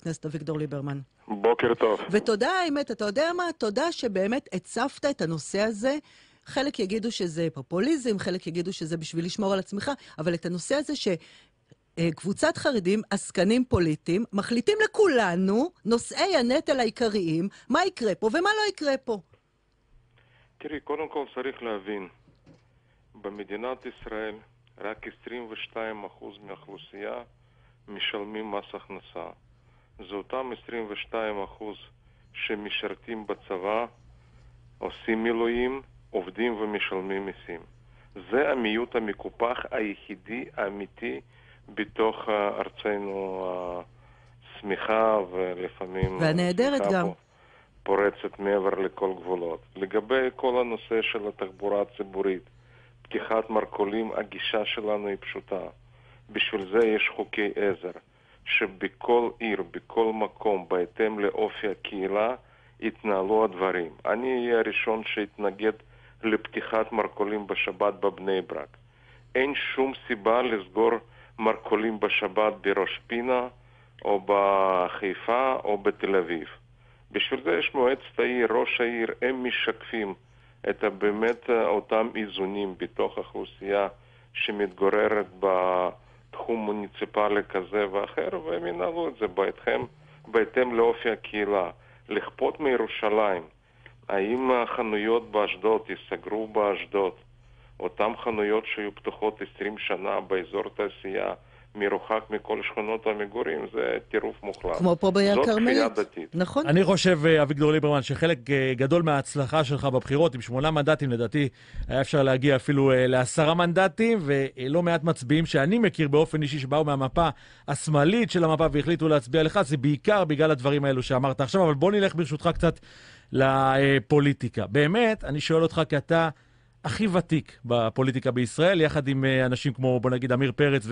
הכנסת אביגדור ליברמן. בוקר טוב. ותודה, האמת, אתה יודע מה? תודה שבאמת הצפת את הנושא הזה. חלק יגידו שזה פופוליזם, חלק יגידו שזה בשביל לשמור על עצמך, אבל את הנושא הזה ש... קבוצת חרדים, עסקנים פוליטיים, מחליטים לכולנו, נושאי הנטל העיקריים, מה יקרה פה ומה לא יקרה פה. תראי, קודם כל צריך להבין, במדינת ישראל רק 22% מהאוכלוסייה משלמים מס הכנסה. זה אותם 22% שמשרתים בצבא, עושים מילואים, עובדים ומשלמים מיסים. זה המיעוט המקופח היחידי האמיתי בתוך ארצנו השמחה ולפעמים... והנהדרת גם. פורצת מעבר לכל גבולות. לגבי כל הנושא של התחבורה הציבורית, פתיחת מרכולים, הגישה שלנו היא פשוטה. בשביל זה יש חוקי עזר, שבכל עיר, בכל מקום, בהתאם לאופי הקהילה, יתנהלו הדברים. אני אהיה הראשון שיתנגד לפתיחת מרכולים בשבת בבני ברק. אין שום סיבה לסגור מרכולים בשבת בראש פינה, או בחיפה, או בתל אביב. בשביל זה יש מועצת העיר, ראש העיר, הם משקפים את באמת אותם איזונים בתוך האוכלוסייה שמתגוררת בתחום מוניציפלי כזה ואחר, והם ינהלו את זה בהתאם, בהתאם לאופי הקהילה. לכפות מירושלים, האם החנויות באשדוד ייסגרו באשדוד? אותן חנויות שהיו פתוחות 20 שנה באזור תעשייה, מרוחק מכל שכונות המגורים, זה טירוף מוחלט. כמו פה ביער כרמלית. זאת כפייה דתית. נכון. אני חושב, אה, אביגדור ליברמן, שחלק אה, גדול מההצלחה שלך בבחירות, עם שמונה מנדטים, לדעתי, היה אפשר להגיע אפילו אה, לעשרה מנדטים, ולא מעט מצביעים שאני מכיר באופן אישי, שבאו מהמפה השמאלית של המפה והחליטו להצביע לך, זה בעיקר בגלל הדברים האלו שאמרת עכשיו, אבל בוא נלך ברשותך קצת לפוליטיקה. באמת, אני שואל אותך, כי אתה... הכי ותיק בפוליטיקה בישראל, יחד עם אה, אנשים כמו, בוא נגיד, עמיר פרץ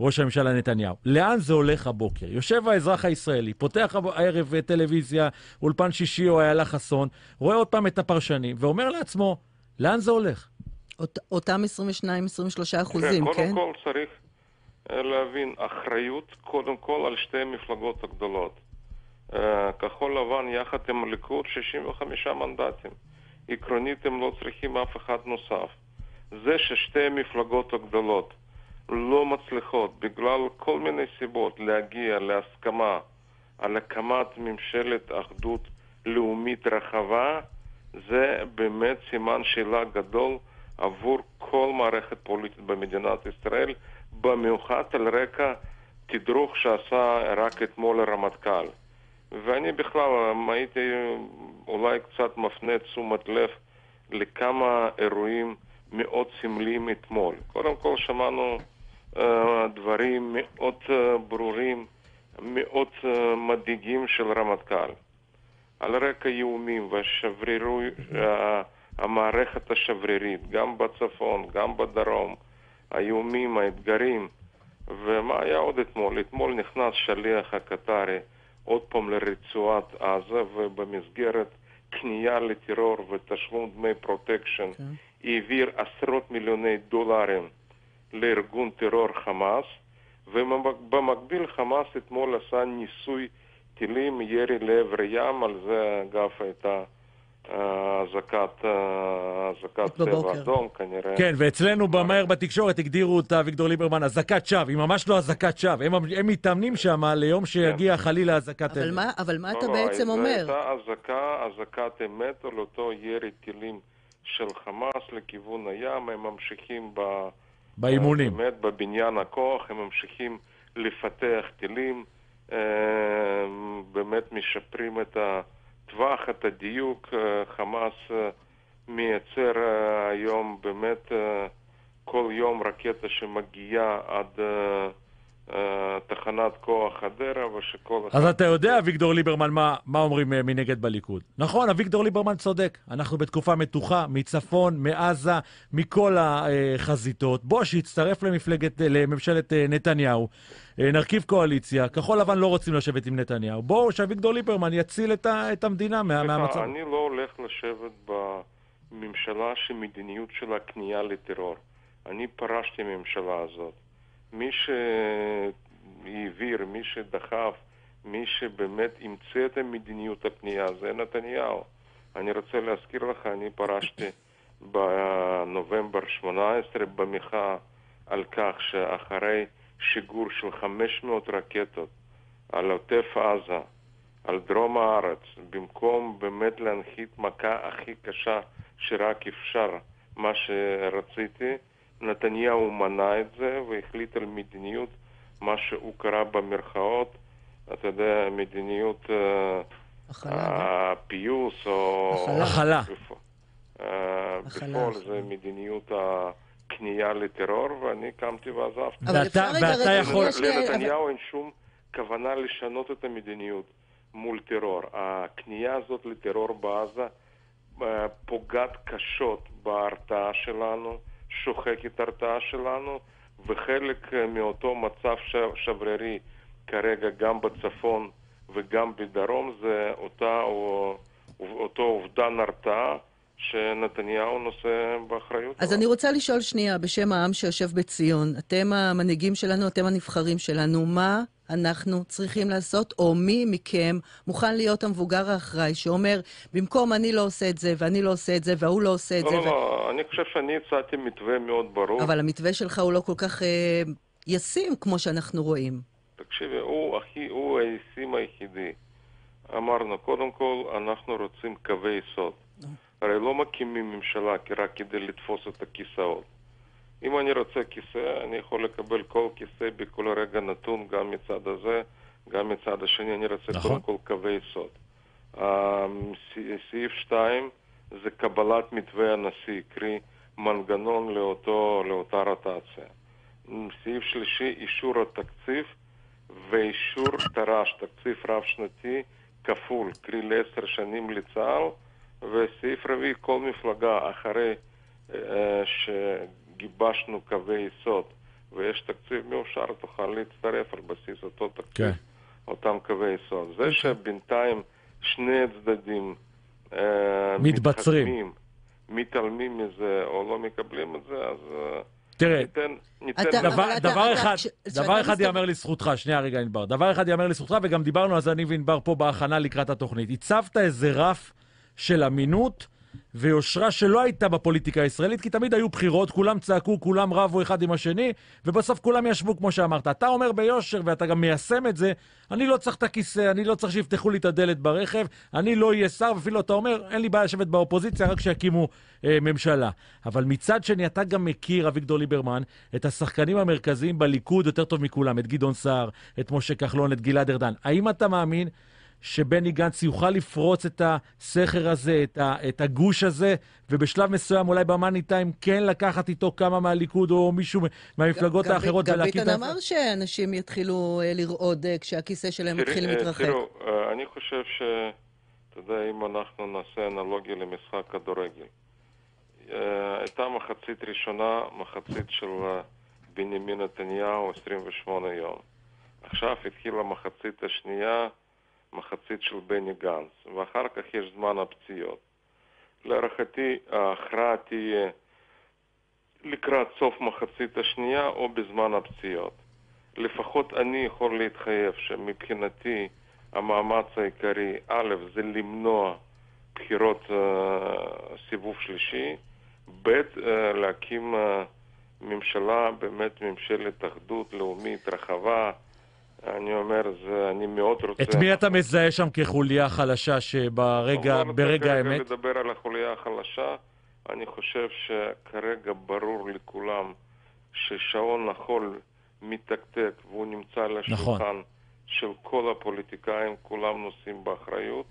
וראש הממשלה נתניהו. לאן זה הולך הבוקר? יושב האזרח הישראלי, פותח הערב אה, טלוויזיה, אולפן שישי או איילה חסון, רואה עוד פעם את הפרשנים, ואומר לעצמו, לאן זה הולך? אות, אותם 22-23 אחוזים, כן? קודם כל צריך אה, להבין, אחריות קודם כל על שתי המפלגות הגדולות. כחול לבן יחד עם הליכוד 65 מנדטים. עקרונית הם לא צריכים אף אחד נוסף. זה ששתי המפלגות הגדולות לא מצליחות בגלל כל מיני סיבות להגיע להסכמה על הקמת ממשלת אחדות לאומית רחבה, זה באמת סימן שאלה גדול עבור כל מערכת פוליטית במדינת ישראל, במיוחד על רקע תדרוך שעשה רק אתמול הרמטכ"ל. ואני בכלל הייתי אולי קצת מפנה תשומת לב לכמה אירועים מאוד סמליים אתמול. קודם כל שמענו uh, דברים מאוד uh, ברורים, מאוד uh, מדאיגים של רמטכ"ל. על רקע איומים והמערכת השברירית, גם בצפון, גם בדרום, האיומים, האתגרים. ומה היה עוד אתמול? אתמול נכנס שליח הקטרי עוד פעם לרצועת עזה, ובמסגרת כניעה לטרור ותשלום דמי פרוטקשן, כן. העביר עשרות מיליוני דולרים לארגון טרור חמאס, ובמקביל חמאס אתמול עשה ניסוי טילים, ירי לעבר ים, על זה אגב הייתה אזעקת צבע אדום כנראה. כן, ואצלנו במהר בתקשורת הגדירו אותה אביגדור ליברמן אזעקת שווא, היא ממש לא אזעקת שווא, הם, הם מתאמנים שם ליום שיגיע כן. חלילה אזעקת אמת. אבל, אבל מה אתה לא, בעצם לא, אומר? זו הייתה אזעקה, אזעקת אמת על אותו ירי טילים של חמאס לכיוון הים, הם ממשיכים ב... באימונים. באמת בבניין הכוח, הם ממשיכים לפתח טילים, אה, באמת משפרים את ה... טווח, את הדיוק, אה, חמאס אה, מייצר אה, היום באמת כל יום רקטה שמגיעה עד תחנת כוח חדרה, ושכל... אז אתה יודע, אביגדור ליברמן, מה, מה אומרים מנגד בליכוד. נכון, אביגדור ליברמן צודק. אנחנו בתקופה מתוחה, מצפון, מעזה, מכל החזיתות. בוא, שיצטרף למפלגת, לממשלת נתניהו. אה, נרכיב קואליציה, כחול לבן לא רוצים לשבת עם נתניהו. בואו, שאביגדור ליברמן יציל את, ה, את המדינה מה, מהמצב. אני לא הולך לשבת בממשלה שמדיניות שלה כניעה לטרור. אני פרשתי מהממשלה הזאת. מי שהעביר, מי שדחף מי שבאמת אימצה את המדיניות הפנייה זה נתניהו. אני רוצה להזכיר לך, אני פרשתי בנובמבר 18 במחאה על כך שאחרי שיגור של 500 רקטות על עוטף עזה, על דרום הארץ, במקום באמת להנחית מכה הכי קשה שרק אפשר, מה שרציתי, נתניהו מנע את זה והחליט על מדיניות, מה שהוא קרא במרכאות, אתה יודע, מדיניות אה, הפיוס או... הכלה. אה, בפועל זה מדיניות הכניעה לטרור, ואני קמתי ועזבתי. אבל אפשר רגע, רגע, יכול... לנתניהו אין שום כוונה לשנות את המדיניות מול טרור. הכניעה הזאת לטרור בעזה אה, פוגעת קשות בהרתעה שלנו, שוחקת הרתעה שלנו, וחלק אה, מאותו מצב שברירי כרגע גם בצפון וגם בדרום זה אותה, או, אותו אובדן הרתעה שנתניהו נושא באחריות. אז אני רוצה לשאול שנייה, בשם העם שיושב בציון, אתם המנהיגים שלנו, אתם הנבחרים שלנו, מה אנחנו צריכים לעשות, או מי מכם מוכן להיות המבוגר האחראי שאומר, במקום אני לא עושה את זה, ואני לא עושה את זה, וההוא לא עושה את לא, זה. לא, לא, ו... אני חושב שאני הצעתי מתווה מאוד ברור. אבל המתווה שלך הוא לא כל כך אה, ישים כמו שאנחנו רואים. תקשיבי, הוא, הכי, הוא הישים היחידי. אמרנו, קודם כל, אנחנו רוצים קווי יסוד. הרי לא מקימים ממשלה רק כדי לתפוס את הכיסאות. אם אני רוצה כיסא, אני יכול לקבל כל כיסא בכל רגע נתון, גם מצד הזה, גם מצד השני. אני רוצה נכון. קודם כל קווי יסוד. סעיף 2 זה קבלת מתווה הנשיא, קרי מנגנון לאותו, לאותה רוטציה. סעיף שלישי, אישור התקציב ואישור תר"ש, תקציב רב-שנתי כפול, קרי לעשר שנים לצה"ל, וסעיף רביעי, כל מפלגה אחרי אה, שגיבשנו קווי יסוד ויש תקציב מאושר, תוכל להצטרף על בסיס אותו תקציב, כן. אותם קווי יסוד. זה אוקיי. שבינתיים שני הצדדים אה, מתבצרים, מתחתמים, מתעלמים מזה או לא מקבלים את זה, אז... אה, תראה, ניתן, ניתן אתה, דבר, אתה, דבר אתה, אחד, אתה, דבר אחד ייאמר לזכותך, שנייה רגע ענבר, דבר אחד ייאמר לזכותך, וגם דיברנו על זה אני וענבר פה בהכנה לקראת התוכנית. הצבת איזה רף של אמינות ויושרה שלא הייתה בפוליטיקה הישראלית, כי תמיד היו בחירות, כולם צעקו, כולם רבו אחד עם השני, ובסוף כולם ישבו כמו שאמרת. אתה אומר ביושר, ואתה גם מיישם את זה, אני לא צריך את הכיסא, אני לא צריך שיפתחו לי את הדלת ברכב, אני לא אהיה שר, ואפילו אתה אומר, אין לי בעיה לשבת באופוזיציה, רק שיקימו אה, ממשלה. אבל מצד שני, אתה גם מכיר, אביגדור ליברמן, את השחקנים המרכזיים בליכוד יותר טוב מכולם, את גדעון סער, את משה כחלון, את גלעד ארדן. האם אתה מאמין שבני גנץ יוכל לפרוץ את הסכר הזה, את, ה, את הגוש הזה, ובשלב מסוים, אולי במאני טיים, כן לקחת איתו כמה מהליכוד או מישהו מהמפלגות גם, האחרות גם ולהקים את זה? גם ביטן אמר שאנשים יתחילו אה, לרעוד אה, כשהכיסא שלהם מתחיל אה, להתרחק. תראו, אני חושב ש... אתה יודע, אם אנחנו נעשה אנלוגיה למשחק כדורגל. הייתה מחצית ראשונה, מחצית של בנימין נתניהו, 28 יום. עכשיו התחילה המחצית השנייה, מחצית של בני גנץ, ואחר כך יש זמן הפציעות. להערכתי ההכרעה תהיה לקראת סוף מחצית השנייה או בזמן הפציעות. לפחות אני יכול להתחייב שמבחינתי המאמץ העיקרי, א', זה למנוע בחירות uh, סיבוב שלישי, ב', uh, להקים uh, ממשלה, באמת ממשלת אחדות לאומית רחבה, אני אומר, זה, אני מאוד רוצה... את מי אתה מזהה שם כחוליה חלשה שברגע, ברגע האמת? אני לדבר על החוליה החלשה. אני חושב שכרגע ברור לכולם ששעון החול מתקתק והוא נמצא על השולחן נכון. של כל הפוליטיקאים, כולם נושאים באחריות.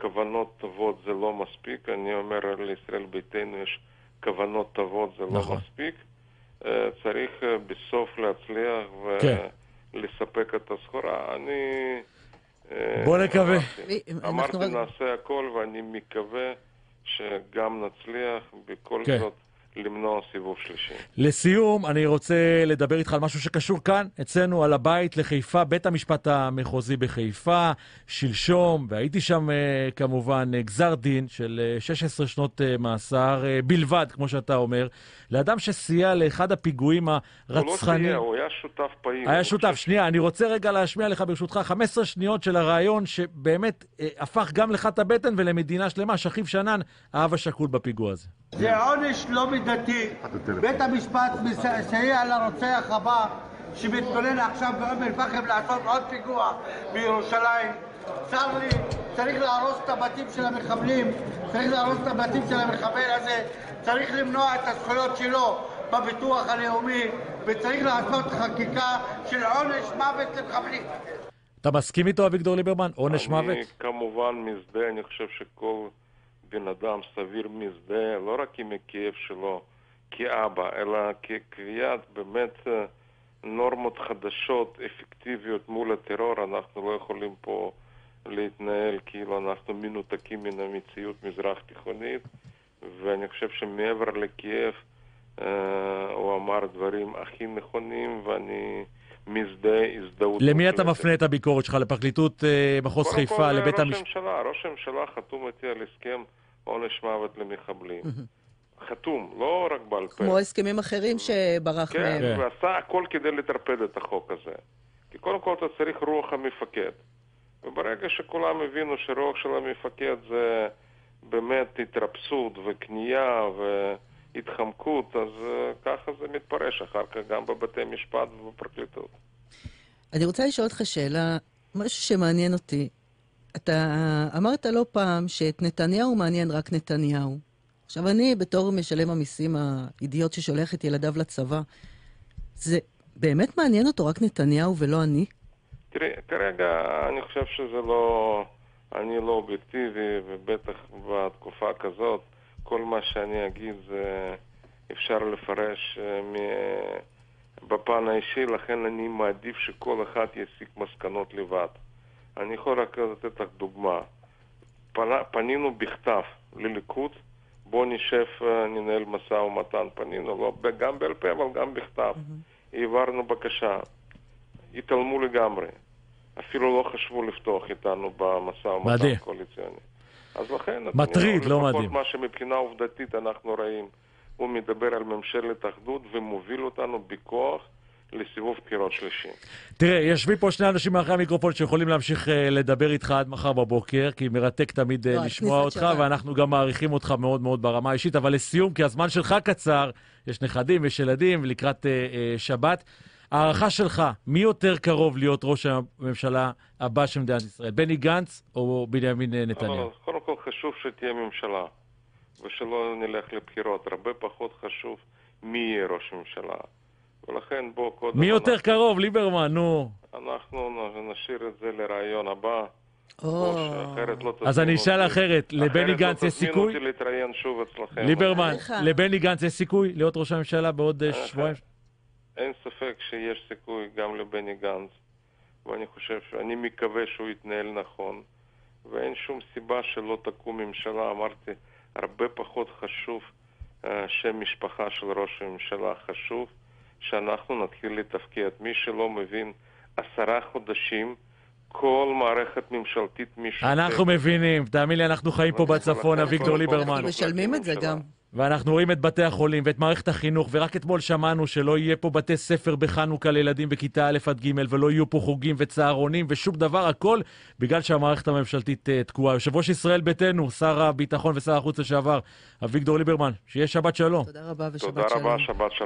כוונות טובות זה לא מספיק. אני אומר לישראל ביתנו יש כוונות טובות זה לא נכון. לא מספיק. אה, צריך אה, בסוף להצליח ו... כן. לספק את הסחורה. אני... אה, בוא נקווה. אמרתי, נעשה הכל, ואני מקווה שגם נצליח בכל כן. זאת למנוע סיבוב שלישי. לסיום, אני רוצה לדבר איתך על משהו שקשור כאן, אצלנו, על הבית לחיפה, בית המשפט המחוזי בחיפה, שלשום, והייתי שם אה, כמובן, אה, גזר דין של 16 שנות מאסר בלבד, כמו שאתה אומר, לאדם שסייע לאחד הפיגועים הרצחניים. הוא לא סייע, הוא היה שותף פעיל. היה שותף, שנייה. אני רוצה רגע להשמיע לך ברשותך 15 שניות של הרעיון שבאמת אה, הפך גם לך את הבטן ולמדינה שלמה, שכיב שנאן, האב השכול בפיגוע הזה. זה עונש לא מידתי. בית המשפט מסייע לרוצח הבא שמתכונן עכשיו באום אל-פחם לעשות עוד פיגוע בירושלים. צר לי, צריך להרוס את הבתים של המחבלים, צריך להרוס את הבתים של המחבל הזה, צריך למנוע את הזכויות שלו בביטוח הלאומי, וצריך לעשות חקיקה של עונש מוות למחבלים. אתה מסכים איתו, אביגדור ליברמן? עונש מוות? אני כמובן מזדהה, אני חושב שכל בן אדם סביר מזדהה, לא רק עם הכאב שלו כאבא, אלא כקביעת באמת אה, נורמות חדשות, אפקטיביות מול הטרור. אנחנו לא יכולים פה להתנהל כאילו אנחנו מנותקים מן המציאות מזרח תיכונית, ואני חושב שמעבר לכאב אה, הוא אמר דברים הכי נכונים, ואני... מזדהה הזדהות. למי אתה מפנה את הביקורת שלך? לפרקליטות אה, מחוז חיפה, לבית המשפט? ראש הממשלה, ראש הממשלה חתום איתי על הסכם עונש מוות למחבלים. חתום, לא רק בעל פה. כמו הסכמים אחרים שברח כן, מהם. כן, ועשה הכל כדי לטרפד את החוק הזה. כי קודם כל אתה צריך רוח המפקד. וברגע שכולם הבינו שרוח של המפקד זה באמת התרפסות וכניעה והתחמקות, אז uh, ככה זה מתפרש אחר כך גם בבתי משפט ובפרקליטות. אני רוצה לשאול אותך שאלה, משהו שמעניין אותי. אתה אמרת לא פעם שאת נתניהו מעניין רק נתניהו. עכשיו, אני, בתור משלם המיסים האידיוט ששולח את ילדיו לצבא, זה באמת מעניין אותו רק נתניהו ולא אני? תראי, כרגע אני חושב שזה לא... אני לא אובייקטיבי, ובטח בתקופה כזאת, כל מה שאני אגיד זה אפשר לפרש אה, בפן האישי, לכן אני מעדיף שכל אחד יסיק מסקנות לבד. אני יכול רק לתת לך דוגמה. פנינו בכתב לליכוד, בואו נשב, אה, ננהל משא ומתן. פנינו, לא, גם בעל פה, אבל גם בכתב. Mm-hmm. העברנו בקשה. התעלמו לגמרי. אפילו לא חשבו לפתוח איתנו במשא ומתן קואליציוני. אז לכן, מטריד, לא מדהים. מה שמבחינה עובדתית אנחנו רואים, הוא מדבר על ממשלת אחדות ומוביל אותנו בכוח לסיבוב בחירות שלישי. תראה, יושבים פה שני אנשים מאחורי המיקרופון שיכולים להמשיך uh, לדבר איתך עד מחר בבוקר, כי מרתק תמיד uh, לא, לשמוע אותך, שווה. ואנחנו גם מעריכים אותך מאוד מאוד ברמה האישית, אבל לסיום, כי הזמן שלך קצר, יש נכדים, יש ילדים, לקראת uh, uh, שבת. הערכה שלך, מי יותר קרוב להיות ראש הממשלה הבא של מדינת ישראל, בני גנץ או בנימין נתניהו? קודם כל חשוב שתהיה ממשלה, ושלא נלך לבחירות. הרבה פחות חשוב מי יהיה ראש הממשלה. ולכן בוא קודם... מי יותר אנחנו... קרוב, ליברמן, נו. אנחנו נשאיר את זה לרעיון הבא. לא אז אני אשאל אחרת, לבני לא גנץ יש סיכוי? אחרת לא תזמינו אותי להתראיין שוב אצלכם. ליברמן, לבני גנץ יש סיכוי להיות ראש הממשלה בעוד אה, שבועיים? אין ספק שיש סיכוי גם לבני גנץ, ואני חושב, אני מקווה שהוא יתנהל נכון, ואין שום סיבה שלא תקום ממשלה. אמרתי, הרבה פחות חשוב uh, שם משפחה של ראש הממשלה, חשוב שאנחנו נתחיל לתפקד. מי שלא מבין, עשרה חודשים כל מערכת ממשלתית משותפת. אנחנו מבינים, תאמין לי, אנחנו חיים פה בצפון, אביגדור ליברמן. אנחנו משלמים את זה גם. ואנחנו רואים את בתי החולים ואת מערכת החינוך, ורק אתמול שמענו שלא יהיה פה בתי ספר בחנוכה לילדים בכיתה א' עד ג', ולא יהיו פה חוגים וצהרונים ושום דבר, הכל בגלל שהמערכת הממשלתית uh, תקועה. יושב ראש ישראל ביתנו, שר הביטחון ושר החוץ לשעבר, אביגדור ליברמן, שיהיה שבת שלום. תודה רבה ושבת שלום. תודה רבה, שבת שלום.